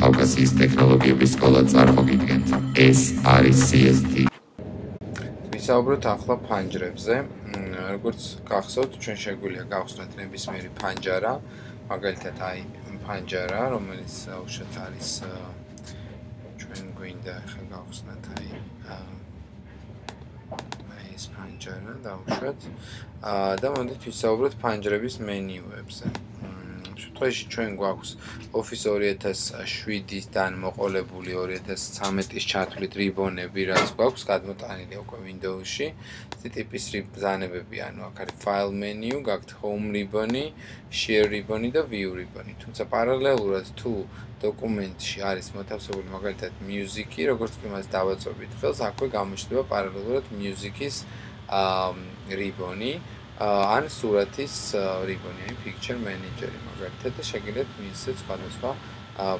კავკასიის ტექნოლოგიების სკოლა წარმოგიდგენთ. ეს არის CST. ვისაუბროთ ახლა ფანჯრებზე. როგორც გახსოვთ, ჩვენ შეგვიძლია გავხსნათ ნებისმიერი ფანჯარა, მაგალითად აი ფანჯარა, რომელიც უშოთ არის ჩვენ გვინდა ახლა გავხსნათ აი ეს ფანჯარა დავუშვათ. აა და მოდით ვისაუბროთ ფანჯრების მენიუებზე. შემთხვევაში ჩვენ გვაქვს Office 2007-დან მოყოლებული 2013-ის ჩათვლით რიბონები, რაც გვაქვს გადმოტანილი უკვე Windows-ში. ტიპის რიბზანებები, ანუ აქ არის File menu, გაქვთ Home ribbon-ი, Share ribbon-ი და View ribbon-ი. თუმცა პარალელურად თუ დოკუმენტში არის მოთავსებული მაგალითად Music-ი, როგორც კი მას დავაწობთ ხელს, აქვე გამოჩნდება პარალელურად Music-ის აა ribbon-ი. ან სურათის რიბონი, აი picture manager-ი მაგალითად და შეგიძლიათ მისცეთ სხვადასხვა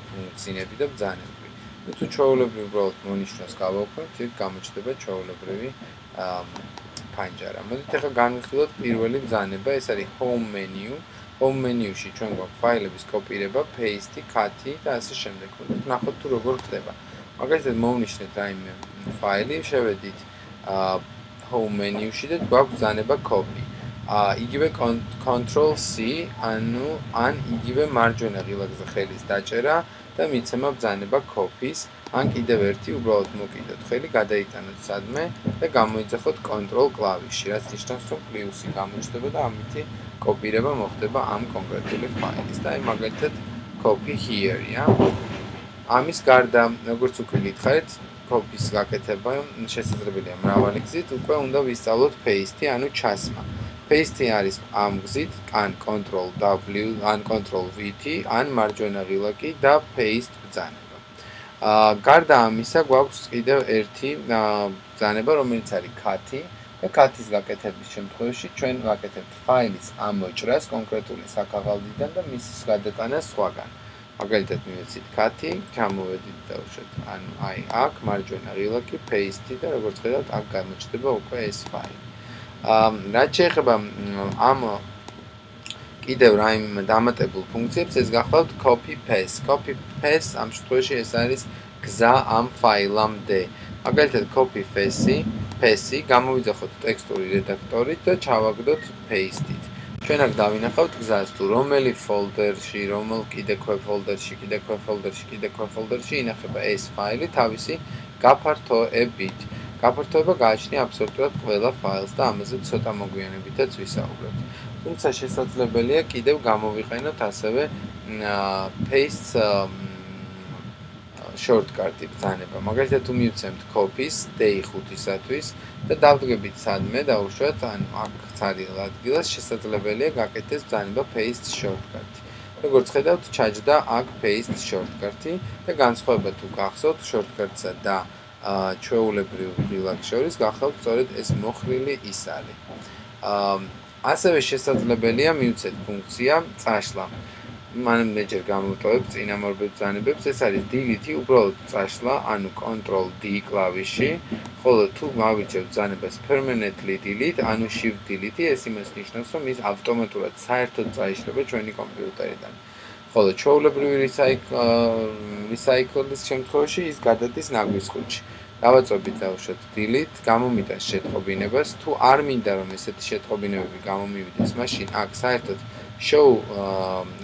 ფუნქციები და ბრძანებები. ნუ თუ ჩვეულებრივ უბრალოდ მონიშნოს გავაუქმებთ, იქ გამოჩნდება ჩვეულებრივი ფანჯარა. მოდით ახლა განვიხილოთ პირველი ბრძანება, ეს არის home menu. home menu-ში ჩვენ გვაქვს ფაილების კოპირება, paste, cut და ასე შემდეგ. მოდით ნახოთ თუ როგორ ხდება. მაგალითად მოვნიშნეთ რაიმე ფაილი, შევედით home menu-ში და გვაქვს ბრძანება copy. აა იგივე control C, ანუ ან იგივე მარჯვენა ღილაკზე ხელის დაჭერა და მიცემა ბრძანება copy-ს, ან კიდევ ერთი უბრალოდ მოკიდოთ ხელი, გადაიტანოთ სადმე და გამოიძახოთ control კლავიში, რაც ნიშნავს, რომ პლუსი გამოჩნდება და ამითი კოპირება მოხდება ამ კონკრეტული ფაილის. და აი მაგალითად copy here-ია. ამის გარდა, როგორც უკვე გითხარით, copy-ს გაკეთება შესაძლებელია მრავალი გზით, უკვე უნდა ვისწავლოთ paste-ი, ანუ ჩასმა. Paste არის ამ გზით, ან control W, ან control V-ი, ან მარჯვენა ღილაკი და paste ბრძანება. აა გარდა ამისა გვაქვს კიდევ ერთი ბრძანება, რომელიც არის cut-ი და cut-ის გაკეთების შემთხვევაში ჩვენ ვაკეთებთ ფაილის ამოჭრას კონკრეტული საქაღალდიდან და მის გადატანას სხვაგან. მაგალითად მივეცით cut-ი, ჩამოვედით და უშოთ ანუ აი აქ მარჯვენა ღილაკი paste-ი და როგორც ხედავთ აქ გამოჩნდება უკვე ეს ფაილი. რაც შეეხება ამ კიდევ რაიმე დამატებულ ფუნქციებს, ეს გახლავთ copy paste. copy paste ამ შემთხვევაში ეს არის გზა ამ ფაილამდე. მაგალითად copy paste-ი, paste-ი გამოვიძახოთ ტექსტური რედაქტორით და ჩავაგდოთ paste-ით. ჩვენ აქ დავინახავთ გზას თუ რომელი folder-ში, რომელ კიდე ქვე folder-ში, კიდე ქვე folder-ში, კიდე ქვე folder-ში ინახება ეს ფაილი თავისი გაფართოებით. გაფართოება გააჩნია აბსოლუტურად ყველა ფაილს და ამაზე ცოტა მოგვიანებითაც ვისაუბრებთ. თუმცა შესაძლებელია კიდევ გამოვიყენოთ ასევე paste shortcut-ი ბრძანება. მაგალითად თუ მივცემთ copy-ს D5-ისათვის და დავდგებით სადმე და უშვათ ან აქ ცარიელ ადგილას შესაძლებელია გაკეთდეს ბრძანება paste shortcut-ი. როგორც ხედავთ, ჩაჯდა აქ paste shortcut-ი და განსხვავება თუ გახსოვთ shortcut-სა და ჩვეულებრივ ღილაკს შორის გახავთ სწორედ ეს მოხრილი ისარი. აა ასევე შესაძლებელია მივცეთ ფუნქცია წაშლა. მან მეჯერ გამოვტოვებ წინამორბედ ბრძანებებს, ეს არის delete, უბრალოდ წაშლა, ანუ control D კლავიში, ხოლო თუ მავიჭერ ბრძანებას permanently delete, ანუ shift delete, ეს იმას ნიშნავს, რომ ის ავტომატურად საერთოდ წაიშლება ჩვენი კომპიუტერიდან. ხოლო ჩვეულებრივი recycle-ის შემთხვევაში ის გადადის ნაგვის ხუთში. დავაწობთ დავუშვათ delete, გამომიტანს შეტყობინებას. თუ არ მინდა რომ ესეთი შეტყობინებები გამომივიდეს, მაშინ აქ საერთოდ show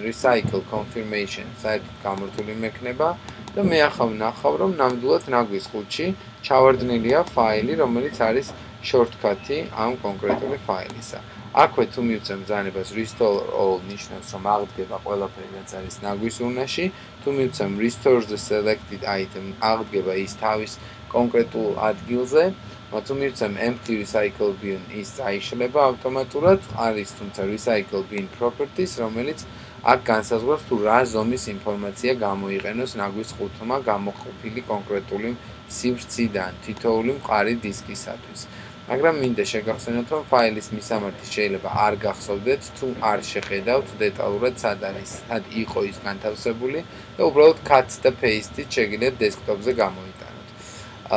recycle confirmation საერთოდ გამორთული მექნება და მე ახლა ვნახავ რომ ნამდვილად ნაგვის ხუთში ჩავარდნილია ფაილი, რომელიც არის shortcut-ი ამ კონკრეტული ფაილისა. აქვე თუ მივცემ ბრძანებას restore all ნიშნავს რომ აღდგება ყველაფერი რაც არის ნაგვის ურნაში თუ მივცემ restore the selected item აღდგება ის თავის კონკრეტულ ადგილზე თუ მივცემ empty recycle bin ის აიშლება ავტომატურად არის თუმცა recycle bin properties რომელიც აქ განსაზღვრავს თუ რა ზომის ინფორმაცია გამოიყენოს ნაგვის ხუთმა გამოყოფილი კონკრეტული სივრციდან თითოეული მყარი დისკისათვის მაგრამ მინდა შეგახსენოთ, რომ ფაილის მისამართი შეიძლება არ გახსოვდეთ, თუ არ შეხედავთ დეტალურად სად არის, სად იყო ის განთავსებული და უბრალოდ cut და paste-ით შეგიძლიათ დესკტოპზე გამოიტანოთ.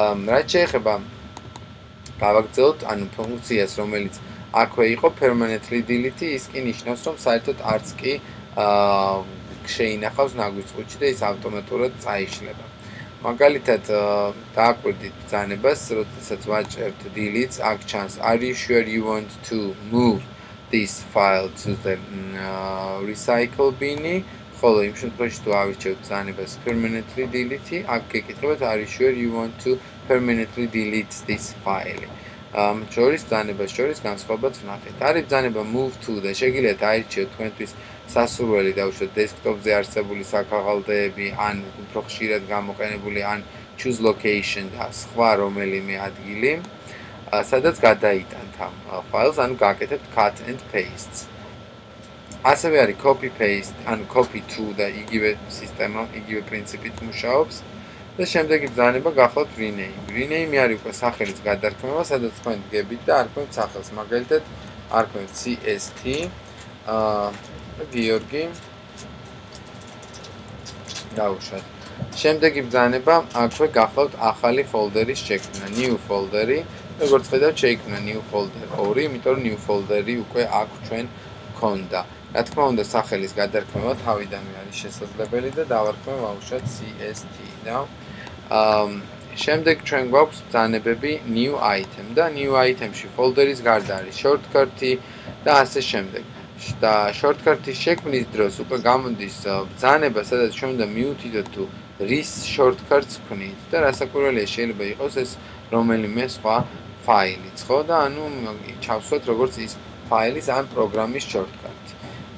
ამ რაც შეეხება გავაგრძელოთ, ანუ ფუნქციას, რომელიც აქვე იყო permanently delete, ის კი ნიშნავს, რომ საერთოდ არც კი აა შეინახავს ნაგვის ყუთში და ის ავტომატურად წაიშლება. მაგალითად დააკვირდით ბრძანებას, როდესაც ვაჭერთ delete, აქ ჩანს are you sure you want to move this file to the uh, recycle bin? ხოლო იმ შემთხვევაში თუ ავირჩევთ ბრძანებას permanently delete, აქ გეკითხებათ are you sure you want to permanently delete this file? ამ შორის ბრძანებას შორის განსხვავებაც ვნახეთ. არის ბრძანება move to და შეგიძლიათ აირჩიოთ თქვენთვის სასურველი დაუშვათ დესკტოპზე არსებული საქაღალდეები ან უფრო ხშირად გამოყენებული ან choose location და სხვა რომელიმე ადგილი სადაც გადაიტანთ ამ ფაილს ან გაკეთებთ cut and paste ასევე არის copy paste ან copy to და იგივე სისტემა იგივე პრინციპით მუშაობს. და შემდეგი ბრძანება გახლავთ rename. rename არის უკვე სახელის გადარქმევა სადაც თქვენ დგებით და არქმევთ სახელს მაგალითად არქმევთ cst აა გიორგი დაუშვათ. შემდეგი ბრძანება აქვე გახლავთ ახალი ფოლდერის შექმნა, new folder-ი. როგორც ხედავთ, შეიქმნა new folder 2, იმიტომ new folder-ი უკვე აქ ჩვენ გქონდა. რა თქმა უნდა, სახელის გადარქმევა თავიდანვე არის შესაძლებელი და დავარქმევ აუშვათ CST და აა შემდეგ ჩვენ გვაქვს ბრძანებები new item და new item-ში folder-ის გარდა არის shortcut-ი და ასე შემდეგ. და shortcut-ის შექმნის დროს უკვე გამოდის ბრძანება, სადაც ჩვენ უნდა მიუთითოთ თუ რის shortcut-ს ვქნით და რასაკვირველია შეიძლება იყოს ეს რომელიმე სხვა ფაილიც, ხო? და ანუ ჩავსვათ როგორც ის ფაილის ან პროგრამის shortcut.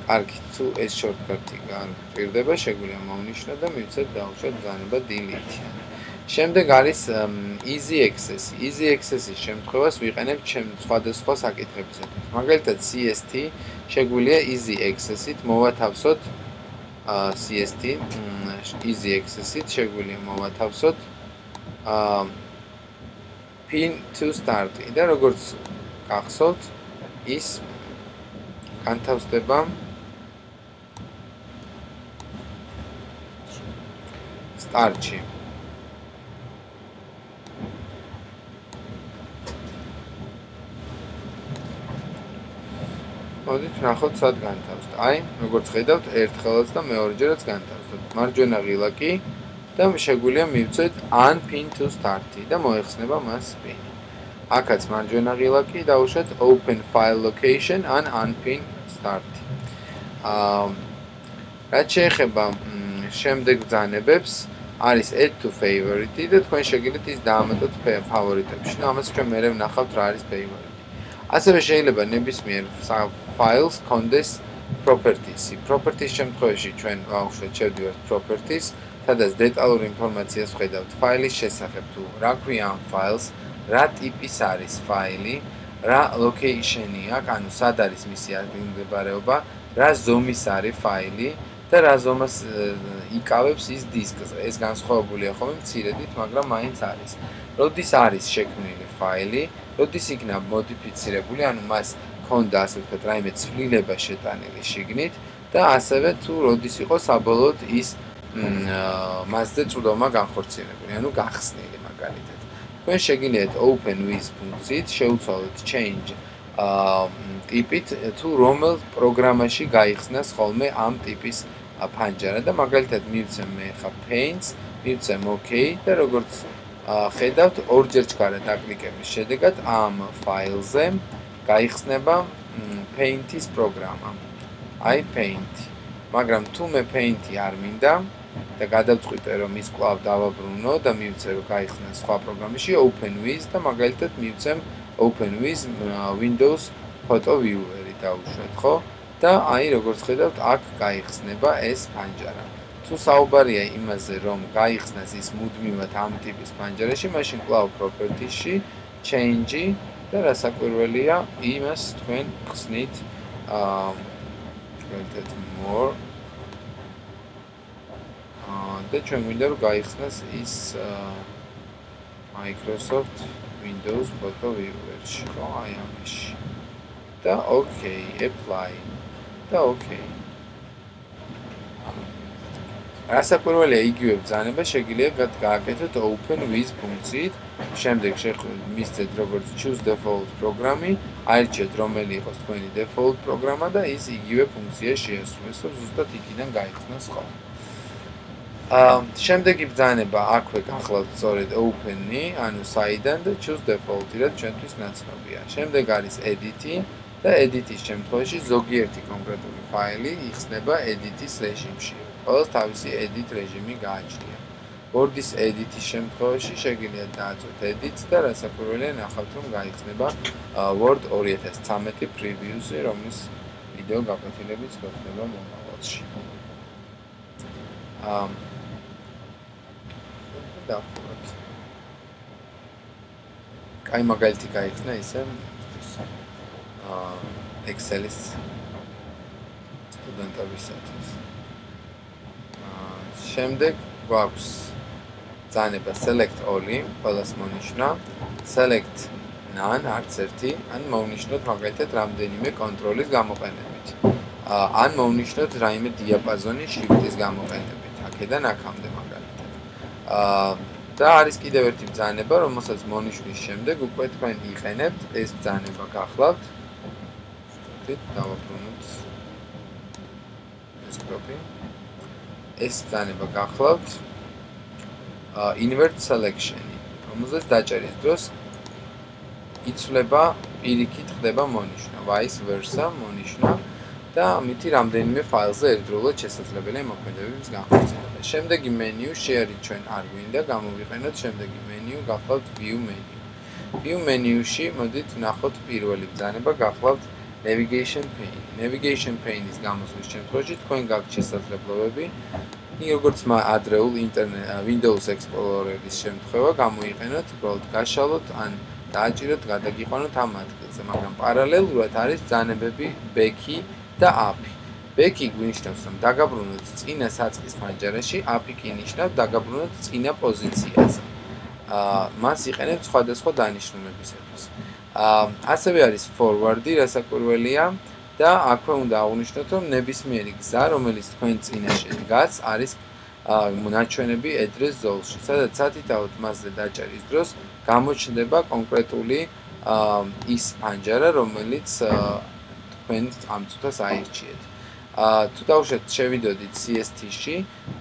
კარგი, თუ ეს shortcut-ი განპირდება, შეგვიძლია მოვნიშნოთ და მივცეთ დავუშვათ ბრძანება delete. შემდეგ არის easy access. easy access-ის შემთხვევას ვიყენებ ჩემ სხვადასხვა საკითხებისათვის. მაგალითად CST შეგვიძლია easy access-ით მოვათავსოთ CST easy access-ით შეგვიძლია მოვათავსოთ pin to start. და როგორც გახსოვთ, ის განთავსდება start-ში. მოდით ნახოთ სად განთავსდა. აი, როგორც ხედავთ, ერთხელაც და მეორეჯერაც განთავსდა. მარჯვენა ღილაკი და შეგვიძლია მივცეთ unpin to start და მოეხსნება მას pin. აქაც მარჯვენა ღილაკი დაუშვათ open file location and unpin start. აა რაც შეეხება შემდეგ ბრძანებებს, არის add to favorite და თქვენ შეგიძლიათ ის დაამატოთ ფავორიტებში. ნუ ამას ჩვენ მე ვნახავთ რა არის favorite. ასევე შეიძლება ნებისმიერ files condes properties-ი. properties შემთხვევაში ჩვენ ვაუშვეთ შევდივართ properties, სადაც დეტალური ინფორმაციას ვხედავთ ფაილის შესახებ თუ რა ქვია ამ files, რა ტიპის არის ფაილი, რა location-ი აქვს, ანუ სად არის მისი ადგილმდებარეობა, რა ზომის არის ფაილი და რა ზომას იკავებს ის დისკზე. ეს განსხვავებულია ხოლმე მცირედით, მაგრამ მაინც არის. როდის არის შექმნილი ფაილი, როდის იქნა მოდიფიცირებული, ანუ მას ქონდა ასე ვთქვათ, რაიმე ცვლილება შეტანილი შიგნით და ასევე თუ როდის იყო საბოლოოდ ის მასზე წვდომა განხორციელებული, ანუ გახსნილი მაგალითად. თქვენ შეგიძლიათ open with ფუნქციით შეუცვალოთ change აა ტიპით თუ რომელ პროგრამაში გაიხსნას ხოლმე ამ ტიპის ფანჯარა და მაგალითად მივცემ მე ხა paints, მივცემ OK და როგორც ხედავთ ორჯერ ჩქარა დაკლიკების შედეგად ამ ფაილზე გაიხსნება Paint-ის პროგრამა. აი Paint. მაგრამ თუ მე Paint-ი არ მინდა და გადავწყვიტე რომ ის კვლავ დავაბრუნო და მივცე რომ გაიხსნა სხვა პროგრამაში Open with და მაგალითად მივცემ Open with Windows Photo Viewer-ი დავუშვათ, ხო? და აი როგორც ხედავთ, აქ გაიხსნება ეს პანჯარა. თუ საუბარია იმაზე, რომ გაიხსნას ის მუდმივად ამ ტიპის პანჯარაში, მაშინ კვლავ properties-ში change-ი და რასაკვირველია იმას თქვენ ხსნით აა ვეთეთ more. აა და ჩვენ გვინდა რომ გაიხსნას ის Microsoft Windows Photo Viewer-ში ხო აი ამაში. და okay apply. და okay რასაკვირველია იგივე ბრძანება შეგიძლია გააკეთოთ open with ფუნქციით. შემდეგ მისცეთ როგორც choose default პროგრამი, აირჩიეთ რომელი იყოს თქვენი default პროგრამა და ის იგივე ფუნქცია შეასრულოს, რომ ზუსტად იქიდან გაიხსნას ხოლმე. აა შემდეგი ბრძანება აქვე გახლავთ სწორედ open-ი, ანუ საიდან და choose default-ი, რაც ჩვენთვის ნაცნობია. შემდეგ არის edit-ი და edit-ის შემთხვევაში ზოგიერთი კონკრეტული ფაილი იხსნება edit-ის რეჟიმში. ყველას თავისი edit რეჟიმი გააჩნია. Word-ის edit-ის შემთხვევაში შეგიძლიათ დააწვეთ edit-ს და რასაკვირველია ნახავთ რომ გაიხსნება Word 2013 preview-ზე, რომლის ვიდეო გაკვეთილებიც გვხდება მომავალში. აა და კაი მაგალითი გაიხსნა ისე აა Excel-ის სტუდენტებისათვის. შემდეგ გვაქვს ძანება select all-ი, ყველას მონიშნა, select none, არც ერთი, ან მონიშნოთ მაგალითად რამდენიმე კონტროლის გამოყენებით. ან მონიშნოთ რაიმე დიაპაზონი shift-ის გამოყენებით, აქედან აქამდე მაგალითად. აა და არის კიდევ ერთი ბრძანება, რომელსაც მონიშნის შემდეგ უკვე თქვენ იყენებთ ეს ბრძანება გახლავთ. ვთქვით, დავაბრუნოთ ეს კოპი. ეს ბრძანება გახლავთ. invert selection-ი, რომელზეც დაჭერის დროს იცვლება პირიქით ხდება მონიშნა, vice versa მონიშნა და ამითი რამდენიმე ფაილზე ერთდროულად შესაძლებელია მოქმედებების განხორციელება. შემდეგი მენიუ შეარით ჩვენ არ გვინდა, გამოვიყენოთ შემდეგი მენიუ, გახლავთ view menu. view menu-ში მოდით ნახოთ პირველი ბრძანება, გახლავთ navigation pane. navigation pane-ის გამოსვლის შემთხვევაში თქვენ გაქვთ შესაძლებლობები როგორც მა ადრეულ ინტერნეტ Windows Explorer-ის შემთხვევა გამოიყენოთ, უბრალოდ გაშალოთ ან დააჭიროთ, გადაგიყვანოთ ამ ადგილზე, მაგრამ პარალელურად არის ბრძანებები back-ი და აფი. ბექი გვინიშნავს, რომ დაგაბრუნოთ წინა საწყის ფანჯარაში, აფი კი ნიშნავს დაგაბრუნოთ წინა პოზიციაზე. აა მას იყენებთ სხვადასხვა დანიშნულებისათვის. ასევე არის forward-ი, რასაკვირველია და აქვე უნდა აღვნიშნოთ, რომ ნებისმიერი გზა, რომელიც თქვენ წინაშე დგას, არის მონაჩვენები address zone-ში, სადაც სათითაოდ მასზე დაჭერის დროს გამოჩნდება კონკრეტული ის პანჯარა, რომელიც თქვენ ამ წუთას აირჩიეთ. აა თუ დავუშვათ შევიდოდით CST-ში,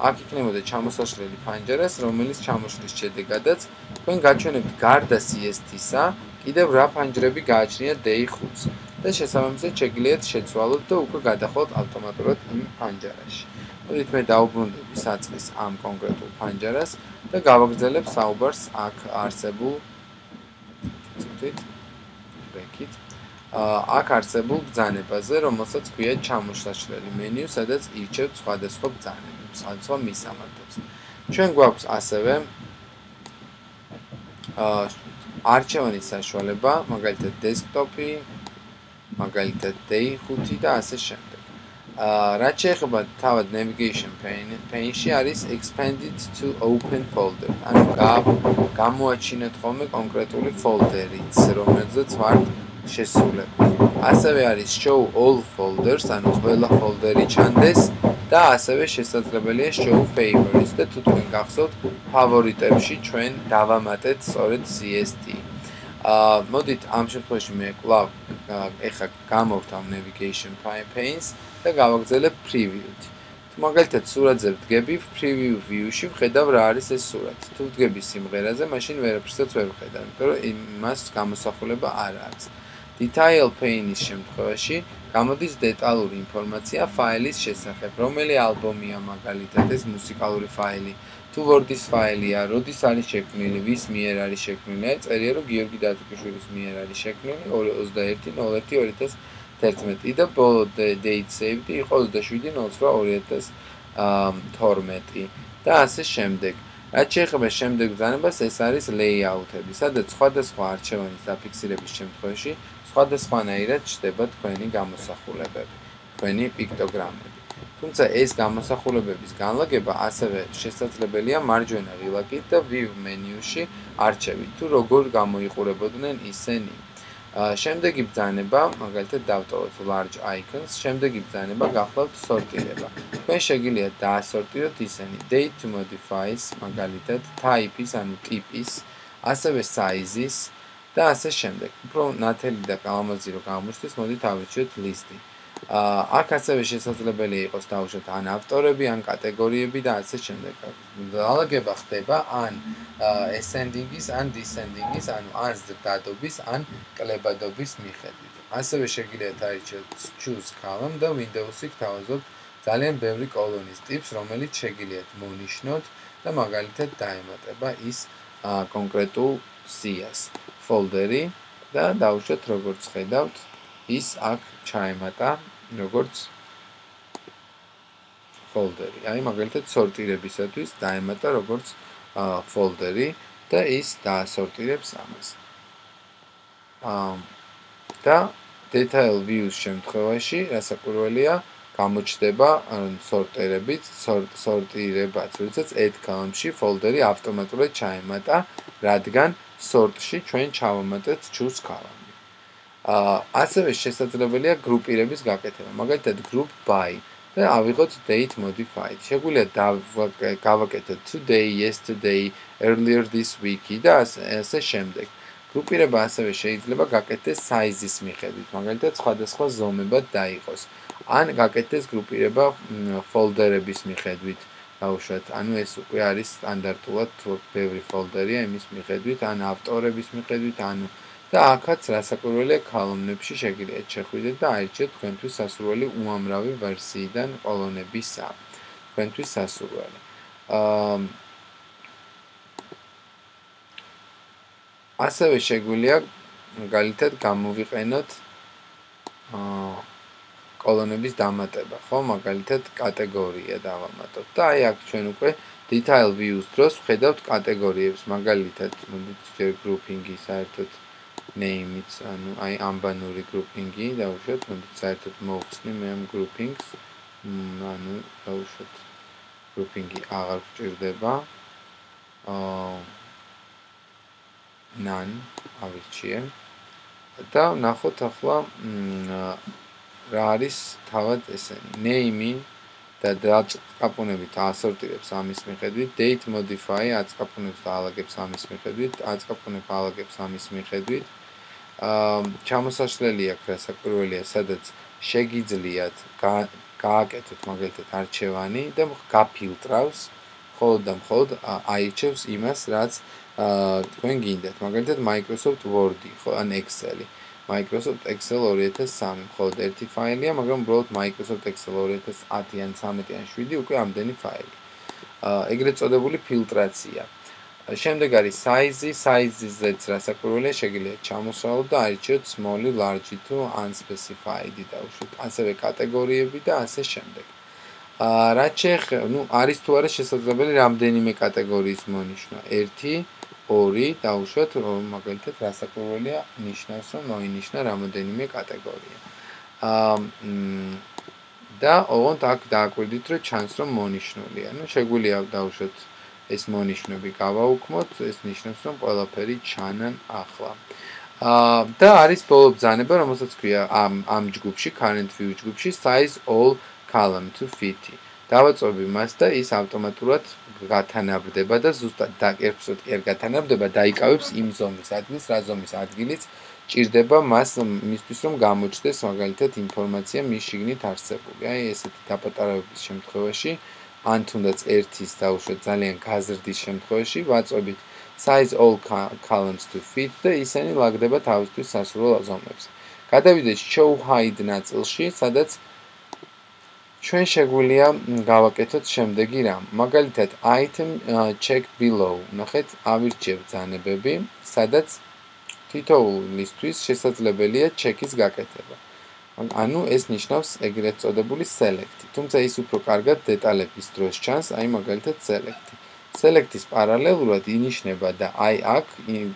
აქ იქნებოდა ჩამოსაშლელი პანჯარას, რომელიც ჩამოშლის შედეგადაც თქვენ გაჩვენებთ გარდა CST-სა კიდევ რა ფანჯრები გააჩნიათ D5-ს და შესაბამისად შეგიძლიათ შეცვალოთ და უკვე გადახოთ ავტომატურად იმ ფანჯარაში. მოდით მე დაუბრუნდები საწყის ამ კონკრეტულ ფანჯარას და გავაგრძელებ საუბარს აქ არსებულ წუთით. ბეკით. აქ არსებულ ბრძანებაზე, რომელსაც ქვია ჩამოშლაშლელი მენიუ, სადაც ირჩევთ სხვადასხვა ბრძანებებს, სხვადასხვა მისამართებს. ჩვენ გვაქვს ასევე აა არჩევანის საშუალება, მაგალითად დესკტოპი, მაგალითად D5 და ასე შემდეგ. აა რაც შეეხება თავად navigation pane, pane-ში არის expanded to open folder. ანუ გამოაჩინეთ ხოლმე კონკრეტული folder-იც, რომელზეც ვართ შესრულები. ასევე არის show all folders, ანუ ყველა ფოლდერი ჩანდეს და ასევე შესაძლებელია show favorites და თუ თქვენ გახსოვთ ფავორიტებში ჩვენ დავამატეთ სწორედ CST. აა მოდით ამ შემთხვევაში მე კლავ ეხა გამოვთავ navigation panes და გავაგრძელებ preview-ით. თუ მაგალითად სურათზე ვდგები preview view-ში ვხედავ რა არის ეს სურათი. თუ ვდგები სიმღერაზე, მაშინ ვერაფერსაც ვერ ვხედავ, იმიტომ რომ იმას გამოსახულება არ აქვს. Detail pane-ის შემთხვევაში გამოდის დეტალური ინფორმაცია ფაილის შესახებ, რომელი ალბომია მაგალითად ეს მუსიკალური ფაილი, თუ Word-ის ფაილია, როდის არის შექმნილი, ვის მიერ არის შექმნილი, წერია რომ გიორგი დათუკიშვილის მიერ არის შექმნილი 21.01.2011 და ბოლო date saved იყო 27.08.2012 და ასე შემდეგ. რაც შეეხება შემდეგ ბრძანებას, ეს არის layout-ები, სადაც სხვადასხვა არჩევანის დაფიქსირების შემთხვევაში სხვადასხვანაირად ჩდება თქვენი გამოსახულებები, თქვენი პიქტოგრამები. თუმცა ეს გამოსახულებების განლაგება ასევე შესაძლებელია მარჯვენა ღილაკით და view menu-ში არჩევით, თუ როგორ გამოიყურებოდნენ ისინი. შემდეგი ბრძანება, მაგალითად დავტოვოთ large icons, შემდეგი ბრძანება გახლავთ სორტირება. თქვენ შეგიძლიათ დაასორტიროთ ისინი date modifies, მაგალითად type-ის, ანუ ტიპის, ასევე size-ის და ასე შემდეგ. უფრო ნათელი და კალამაზი რო გამოჩნდეს, მოდით ავირჩიოთ list-ი. აქ ასევე შესაძლებელი იყოს დაუშვათ ან ავტორები, ან კატეგორიები და ასე შემდეგ. დაალაგება ხდება ან ascending-ის, ან descending-ის, ანუ ან ზრდადობის, ან კლებადობის მიხედვით. ასევე შეგიძლიათ აირჩიოთ choose column და Windows-ი გთავაზობთ ძალიან ბევრი კოლონის ტიპს, რომელიც შეგიძლიათ მონიშნოთ და მაგალითად დაემატება ის კონკრეტულ სიას, folder-ი და დაუშვათ როგორც ხედავთ ის აქ ჩაემატა როგორც folder-ი. აი მაგალითად სორტირებისათვის დაემატა როგორც folder-ი და ის დაასორტირებს ამას. აა და detail view-ს შემთხვევაში რასაკვირველია გამოჩნდება სორტირებით, სორტირებაც, როდესაც add column-ში folder-ი ავტომატურად ჩაემატა, რადგან sort-ში ჩვენ ჩავამატეთ choose column. ასევე შესაძლებელია გრუპირების გაკეთება. მაგალითად group by და ავიღოთ date modified. შეგვიძლია გავაკეთოთ today, yesterday, earlier this week და ასე შემდეგ. გრუპირება ასევე შეიძლება გაკეთდეს size-ის მიხედვით. მაგალითად სხვადასხვა ზომებად დაიყოს. ან გაკეთდეს გრუპირება folder-ების მიხედვით. დაუშვათ, ანუ ეს უკვე არის სტანდარტულად ბევრი folder-ია იმის მიხედვით, ან ავტორების მიხედვით, ანუ და აქაც რასაკვირველია კოლონებში შეგიძლიათ შეხვიდეთ და აირჩიოთ თქვენთვის სასურველი უამრავი ვერსიიდან კოლონებისა. თქვენთვის სასურველი. აა ასევე შეგვიძლია მაგალითად გამოვიყენოთ აა კოლონების დამატება, ხო, მაგალითად კატეგორია დავამატოთ და აი აქ ჩვენ უკვე detail views დროს ვხედავთ კატეგორიებს, მაგალითად, მოდით ჯერ grouping-ი საერთოდ name-იც, ანუ აი ამბანური grouping-ი დავუშვათ, მოდით საერთოდ მოვხსნი მე ამ grouping-ს. ანუ დავუშვათ grouping-ი აღარ გჭირდება. აა none ავირჩიე. და ნახოთ ახლა რა არის თავად ესენი. name-ი და დაწყაპუნებით ასორტირებს ამის მიხედვით, date modify აწყაპუნებს და ალაგებს ამის მიხედვით, აწყაპუნებ ალაგებს ამის მიხედვით. ჩამოსაშლელი აქვს რასაკვირველია, სადაც შეგიძლიათ გააკეთოთ მაგალითად არჩევანი და გაფილტრავს ხოლმე და მხოლოდ აირჩევს იმას, რაც თქვენ გინდათ. მაგალითად Microsoft Word-ი, ხო, ან Excel-ი. Microsoft Excel 2003 მხოლოდ ერთი ფაილია, მაგრამ უბრალოდ Microsoft Excel 2010 ან 13 ან 7 უკვე ამდენი ფაილი. აა ეგრეთ წოდებული ფილტრაცია. შემდეგ არის size-ი, size-იზეც რასაკვირველია, შეგიძლიათ ჩამოსვალოთ და აირჩიოთ small-ი, large-ი თუ unspecified-ი და უშუალოდ ასევე კატეგორიები და ასე შემდეგ. აა რაც შეეხება, ну, არის თუ არა შესაძლებელი რამდენიმე კატეგორიის მონიშნა. 1, 2 და უშუალოდ მაგალითად რასაკვირველია ნიშნავს, რომ მოინიშნა რამოდენიმე კატეგორია. აა და ოღონდ აქ დააკვირდით, რომ ჩანს რომ მონიშნულია. ну, შეგვიძლია დაუშვათ ეს მონიშნები გავაუქმოთ, ეს ნიშნავს, რომ ყველაფერი ჩანან ახლა. აა და არის ბოლო ბრძანება, რომელსაც ქვია ამ ამ ჯგუფში, current view ჯგუფში size all column to fit. დავაწობი მას და ის ავტომატურად გათანაბრდება და ზუსტად დაკერფსოთ კი არ გათანაბრდება, დაიკავებს იმ ზომის ადგილს, რა ზომის ადგილიც ჭირდება მას მისთვის რომ გამოჩნდეს მაგალითად ინფორმაცია მის შიგნით არსებული. აი ესეთი დაპატარავების შემთხვევაში ან თუნდაც ერთის დაუშვეთ ძალიან გაზრდის შემთხვევაში ვაწვევით size all columns to fit და ისინი ლაგდება თავისთვის სასურველ ზომებს. გადავიდეთ show hide ნაწილში, სადაც ჩვენ შეგვიძლია გავაკეთოთ შემდეგი რამ. მაგალითად item check below. ნახეთ, ავირჩიებ ძანებები, სადაც თითოეულისთვის შესაძლებელია ჩეკის გაკეთება. ანუ ეს ნიშნავს ეგრეთ წოდებული select-ი. თუმცა ის უფრო კარგად დეტალების დროს ჩანს, აი მაგალითად select-ი. select-ის პარალელურად ინიშნება და აი აქ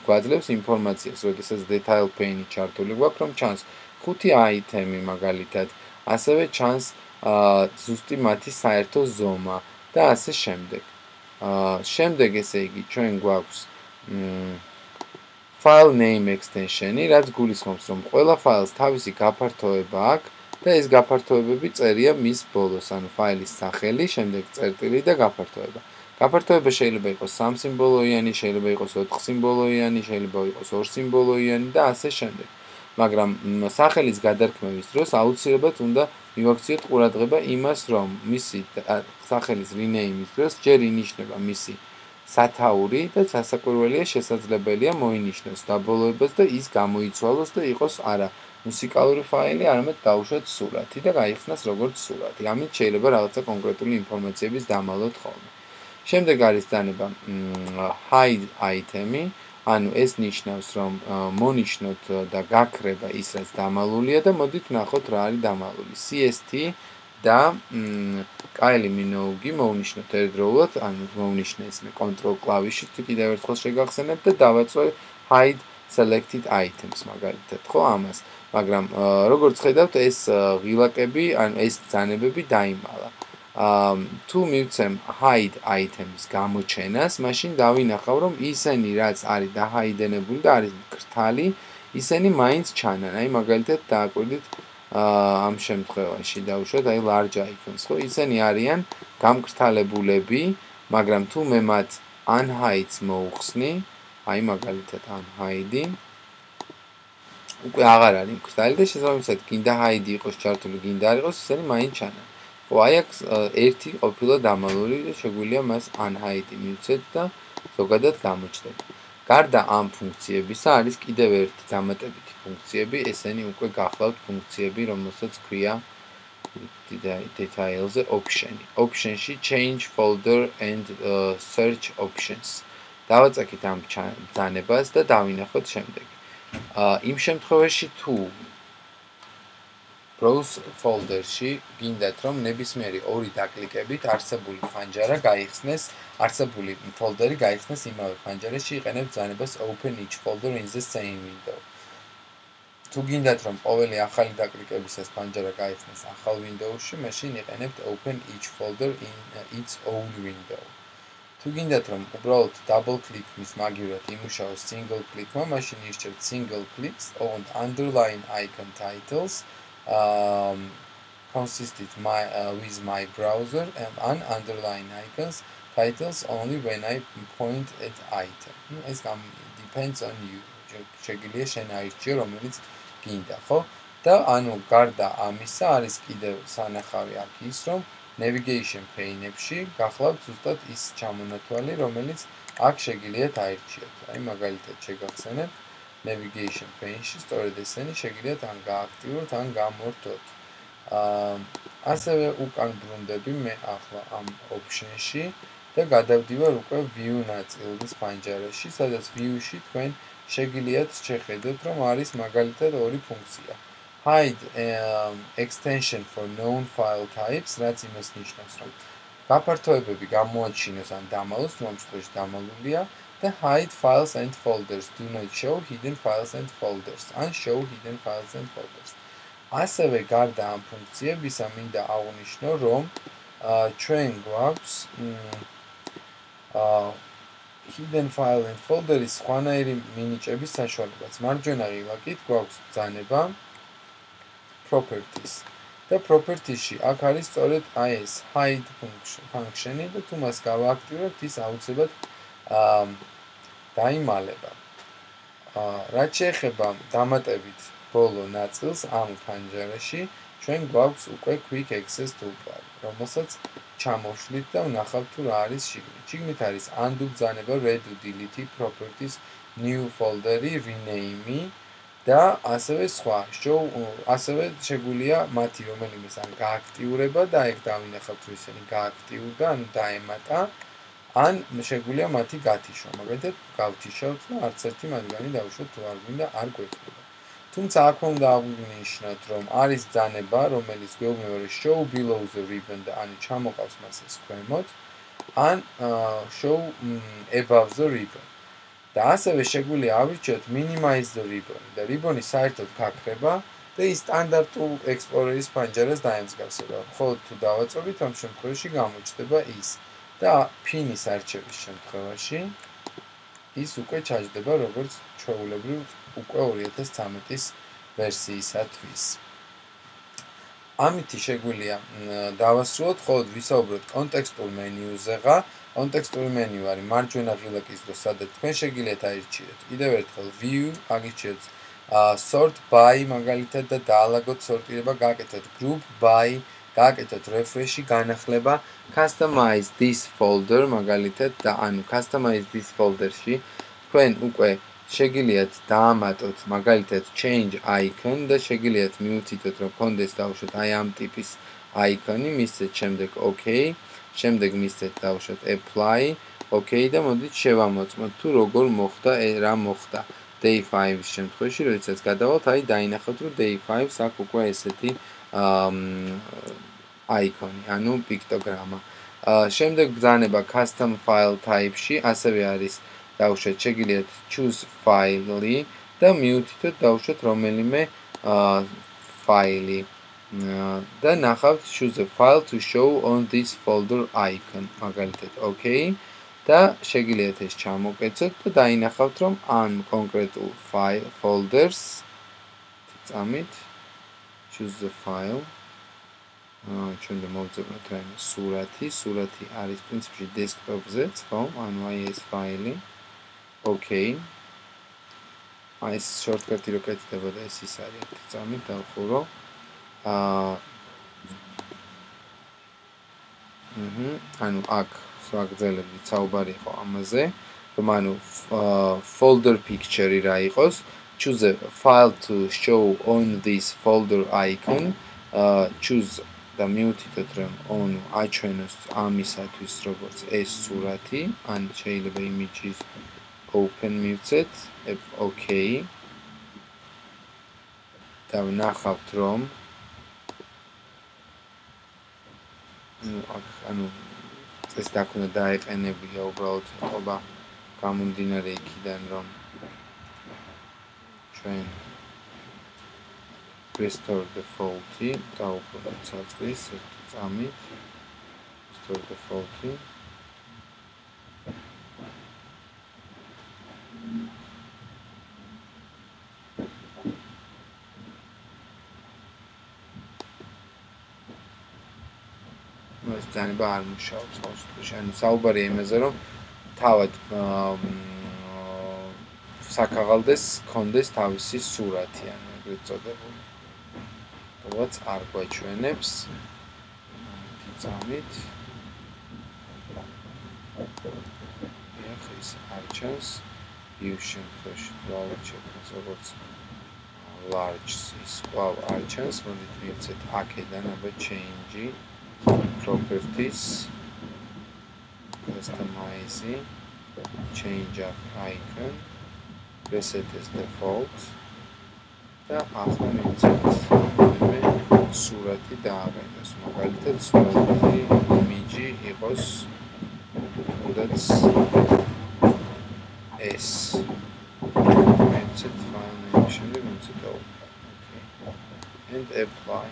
გვაძლევს ინფორმაციას, როდესაც detail pane-ი ჩართული გვაქვს, რომ ჩანს ხუთი item-ი მაგალითად, ასევე ჩანს აა ზუსტი მათი საერთო ზომა და ასე შემდეგ. აა შემდეგ ესე იგი ჩვენ გვაქვს file name extension-ი, რაც გულისხმობს, რომ ყველა ფაილს თავისი გაფართოება აქვს და ეს გაფართოებები წერია მის ბოლოს, ანუ ფაილის სახელი, შემდეგ წერტილი და გაფართოება. გაფართოება შეიძლება იყოს 3 სიმბოლოიანი, შეიძლება იყოს 4 სიმბოლოიანი, შეიძლება იყოს 2 სიმბოლოიანი და ასე შემდეგ. მაგრამ სახელის გადარქმევის დროს აუცილებლად უნდა მივაქციოთ ყურადღება იმას, რომ მისი სახელის rename-ის დროს ჯერ ინიშნება მისი სათაური და სასაკვირველია შესაძლებელია მოინიშნოს დაბოლოებას და ის გამოიცვალოს და იყოს არა მუსიკალური ფაილი, არამედ დაუშვათ სურათი და გაიხსნას როგორც სურათი. ამით შეიძლება რაღაცა კონკრეტული ინფორმაციების დამალოთ ხოლმე. შემდეგ არის დანება hide item-ი, ანუ ეს ნიშნავს, რომ მონიშნოთ და გაქრება ის, რაც დამალულია და მოდით ნახოთ რა არის დამალული. CST და კაილი მინოუგი მოუნიშნოთ ერთდროულად, ანუ მოუნიშნეს მე control კლავიშით კიდევ ერთხელ შეგახსენებ და დავაწვე hide selected items მაგალითად, ხო ამას. მაგრამ როგორც ხედავთ, ეს ღილაკები, ანუ ეს ბრძანებები დაიმალა. თუ მივცემ hide items გამოჩენას, მაშინ დავინახავ, რომ ისინი რაც არის დაჰაიდენებული და არის ქრთალი, ისინი მაინც ჩანან. აი მაგალითად დააკვირდით ამ შემთხვევაში დავუშვათ აი large icons, ხო? ისინი არიან გამკრთალებულები, მაგრამ თუ მე მათ unhide-ს მოუხსნი, აი მაგალითად unhide უკვე აღარ არის მკრთალი და შესაბამისად გინდა hide იყოს ჩართული, გინდა არ იყოს, ისინი მაინც ჩანან. ხო, აი აქ ერთი ყოფილა დამალული და შეგვიძლია მას unhide მივცეთ და ზოგადად გამოჩნდება. გარდა ამ ფუნქციებისა არის კიდევ ერთი დამატებითი ფუნქციები, ესენი უკვე გახლავთ ფუნქციები, რომელსაც ქვია details-ზე option-ი. Option-ში change folder and search options. დავაწაკით ამ ბრძანებას და დავინახოთ შემდეგ. აა იმ შემთხვევაში თუ browse folder-ში გინდათ რომ ნებისმიერი ორი დაკლიკებით არსებული ფანჯარა გაიხსნეს, არსებული folder-ი გაიხსნეს იმავე ფანჯარაში, იყენებთ ბრძანებას open each folder in the same window. თუ გინდათ რომ ყოველი ახალი დაკლიკებისას ფანჯარა გაიხსნეს ახალ window-ში, მაშინ იყენებთ open each folder in its own window. თუ გინდათ რომ უბრალოდ double click მის მაგივრად იმუშაოს single click-მა, მაშინ ირჩევთ single clicks on underline icon titles um consisted my uh, with my browser and un underline icons titles only when I point at item. ეს გამ depends on you. შეგიძლია შენ აირჩიო რომელიც გინდა, ხო? და ანუ გარდა ამისა არის კიდევ სანახავი აქ ის რომ navigation pane-ებში გახლავთ ზუსტად ის ჩამონათვალი, რომელიც აქ შეგიძლიათ აირჩიოთ. აი მაგალითად შეგახსენებთ navigation pane-ში სწორედ ესენი შეგიძლიათ ან გააქტიუროთ, ან გამორთოთ. აა ასევე უკან ბრუნდები მე ახლა ამ option-ში და გადავდივარ უკვე view ნაწილის პანჯარაში, სადაც view-ში თქვენ შეგიძლიათ შეხედოთ, რომ არის მაგალითად ორი ფუნქცია. hide um, extension for known file types რაც იმას ნიშნავს რომ გაფართოებები გამოაჩინოს ან დამალოს რომ შემთხვევაში დამალულია და hide files and folders. Do not show hidden files and folders. ან show hidden files and folders. ასევე გარდა ამ ფუნქციებისა მინდა აღვნიშნო რომ ჩვენ გვაქვს აა hidden file and folder-ის სხვანაირი მინიჭების საშუალებაც. მარჯვენა ღილაკით გვაქვს ბრძანება properties. და properties-ში აქ არის სწორედ აი ეს hide function-ი და თუ მას გავააქტიურებთ ის აუცილებლად დაიმალება. აა რაც შეეხება დამატებით ბოლო ნაწილს ამ ფანჯარაში, ჩვენ გვაქვს უკვე quick access toolbar, რომელსაც ჩამოშლით და ვნახავთ თუ რა არის შიგნით. შიგნით არის undo ბრძანება, redo, delete, properties, new folder-ი, rename-ი და ასევე სხვა show ასევე შეგვიძლია მათი რომელიმე სამ გააქტიურება და ეგ დავინახავთ რომ ისინი გააქტიურდა ან დაემატა ან შეგვიძლია მათი გათიშვა მაგალითად გავთიშავთ და არც ერთი მათგანი დავუშვათ თუ არ გვინდა არ გვექნება. თუმცა აქ უნდა აღნიშნოთ რომ არის ძანება რომელიც გვეუბნება show below the ribbon და ან ჩამოყავს მას ეს ქვემოთ ან show above the ribbon. და ასევე შეგვიძლია ავირჩიოთ minimize the ribbon და ribbon-ი საერთოდ გაქრება და ის სტანდარტულ explorer-ის პანჯარას დაემსგავსება. ხოლო თუ დავაწვევით ამ შემთხვევაში გამოჩნდება ის და pin-ის არჩევის შემთხვევაში ის უკვე ჩაჯდება როგორც ჩვეულებრივ უკვე 2013-ის ვერსიისათვის. ამითი შეგვიძლია დავასრულოთ ხოლმე ვისაუბროთ კონტექსტურ მენიუზეღა. კონტექსტური მენიუ არის მარჯვენა ღილაკის დრო, სადაც თქვენ შეგიძლიათ აირჩიოთ. კიდევ ერთხელ view აგიჩიოთ sort by მაგალითად და დაალაგოთ სორტირება, გააკეთოთ group by გააკეთოთ refresh-ი, განახლება, customize this folder მაგალითად და ანუ customize this folder-ში თქვენ უკვე შეგიძლიათ დაამატოთ მაგალითად change icon და შეგიძლიათ მიუთითოთ რომ კონდეს დავუშვათ აი ამ ტიპის icon-ი, მისცეთ შემდეგ OK, შემდეგ მისცეთ დავუშვათ apply, OK და მოდით შევამოწმოთ თუ როგორ მოხდა, რა მოხდა. day 5-ის შემთხვევაში, როდესაც გადავალთ, აი დაინახოთ, რომ day 5-ს აქვს უკვე ესეთი აიკონი, ანუ პიქტოგრამა. შემდეგ ბრძანება custom file type-ში, ასევე არის დავუშვათ, შეგიძლიათ choose file-ი და მიუთითოთ დავუშვათ რომელიმე ფაილი. და ნახავთ choose a file to show on this folder icon. მაგალითად, okay. და შეგიძლიათ ეს ჩამოკეცოთ და დაინახავთ რომ ამ კონკრეტულ file folders წამით choose the file აა ჩვენ მოვწეროთ რაიმე სურათი, სურათი არის პრინციპში desktop-ზეც, ხო? ანუ აი ეს ფაილი. Okay. აი ეს shortcut-ი რო კეთდებოდა ეს ის არის. წამით დავხურო. აა აჰა, ანუ აქ სვაგძელები საუბარი იყო ამაზე, რომ ანუ folder picture-ი რა იყოს, choose a file to show on this folder icon, uh choose და მიუთითოთ რომ on აჩვენოს ამისათვის როგორც ეს სურათი, ან შეიძლება images open მივცეთ, okay. და ვნახავთ რომ ну, ანუ ეს დაკუნა დაეყენებია უბრალოდ ხობა გამომდინარე იქიდან რომ ჩვენ restore default-ი დაუბრუნოთ საწყის წამით restore default-ი ეს ძანება არ მუშაობს ყოველთვის. ანუ საუბარია იმაზე, რომ თავად საქაღალდეს კონდეს თავისი სურათი, ანუ ეგრეთ წოდებული. როგორც არ გვაჩვენებს ძამით. ეხ ის არჩევს view-ში, თოში დავაჩერებს როგორც large is well archers when it means it akhedan aba change properties customize change of icon reset as default და ახლა მიცეთ მე სურათი დააყენოს მაგალითად სურათი იმიჯი იყოს თუნდაც ეს მიცეთ ფაილები შემდეგ მიცეთ OK and apply.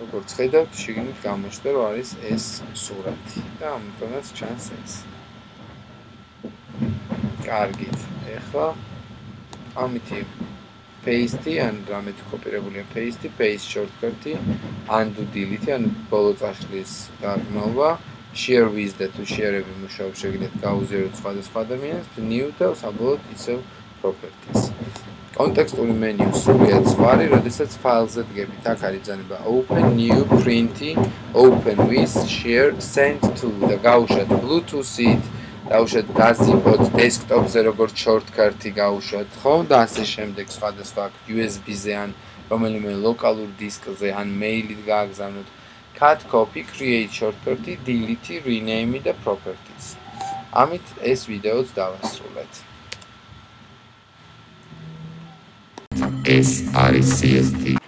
როგორც ხედავთ, შეგინით გამოჩნდა, რომ არის ეს სურათი და ამიტომაც ჩანს ეს. კარგით. ეხლა ამითი paste-ი ან რამეთ კოპირებულია paste-ი, paste shortcut-ი, undo delete-ი, ან ბოლო წაშლის დაგმალვა, share with და თუ share-ები მუშაობს, შეგიძლიათ გაუზიაროთ სხვადასხვა ადამიანს, new და საბოლოოდ ისევ properties. კონტექსტური მენიუ სრულიად ზღვარი, როდესაც ფაილზე დგებით. აქ არის ძანება open new print open with share send to და გაუშვათ bluetooth-ი, დაუშვათ dazipot desktop-ზე როგორც shortcut-ი გაუშვათ, ხო? და ასე შემდეგ სხვადასხვა USB-ზე ან რომელიმე ლოკალურ დისკზე ან mail-ით გააგზავნოთ. cut copy create shortcut-ი, delete, rename და properties. ამით ეს ვიდეოც დავასრულეთ. ეს არის CSD